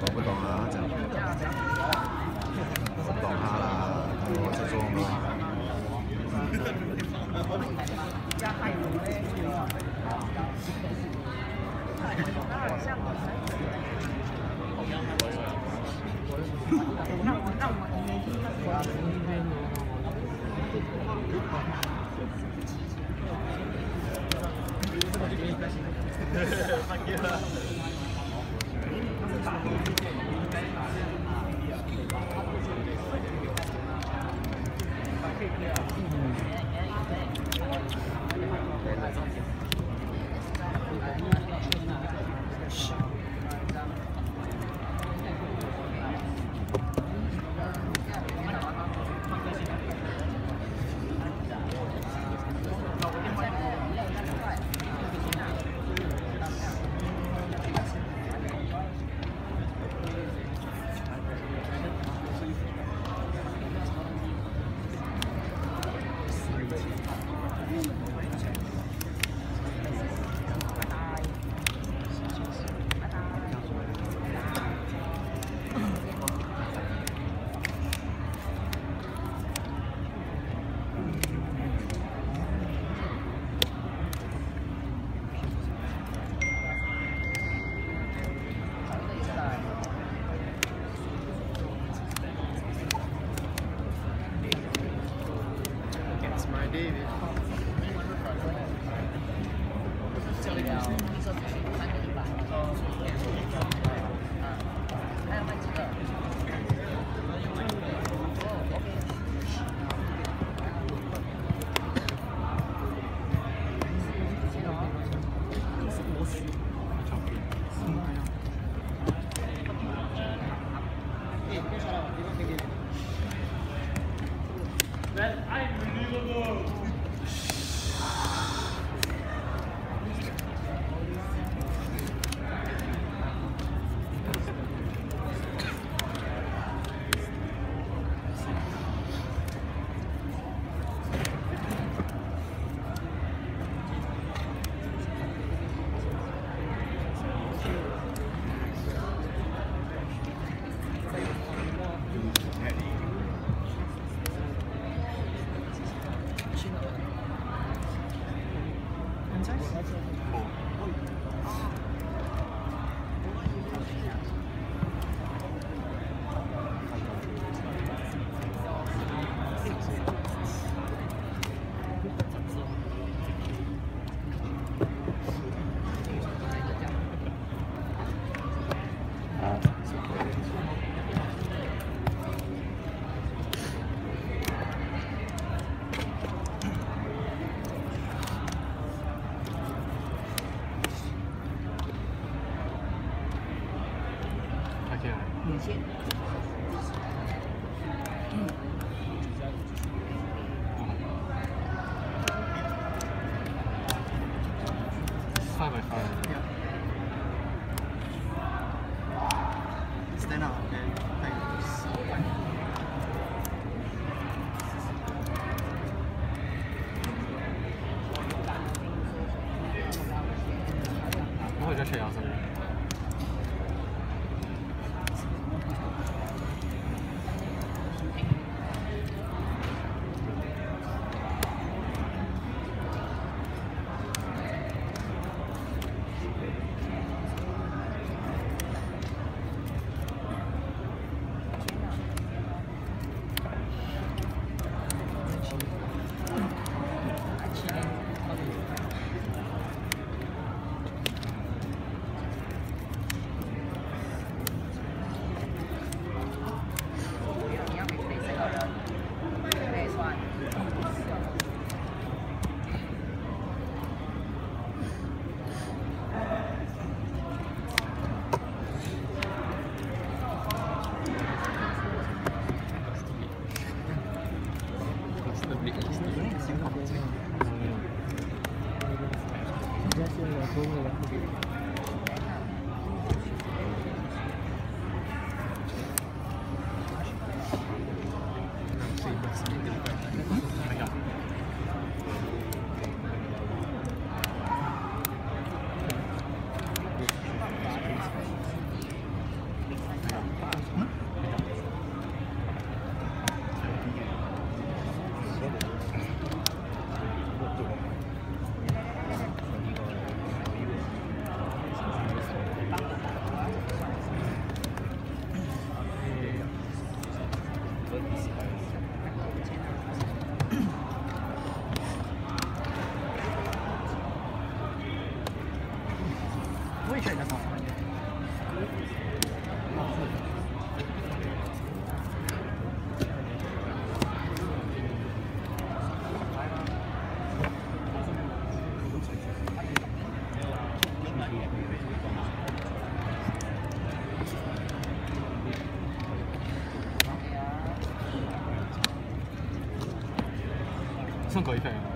懂不懂啊？这样，懂他啦，我在做吗开 Yeah. Gracias a todos. さん送狗一份啊，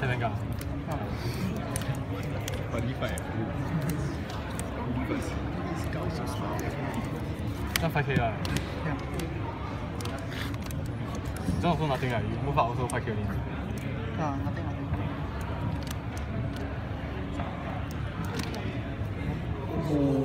到来。我是看一下。这边有一个，从这边有一个，在那个。啊，把你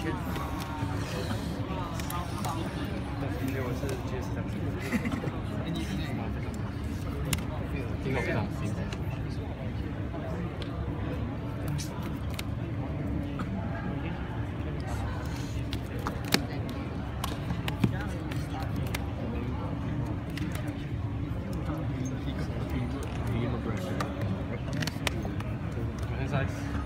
摆。那发 K 了。这样。这种说拿定啊，无法我说发 K 了。啊，那边那边。听我非常辛苦。我现在 nice。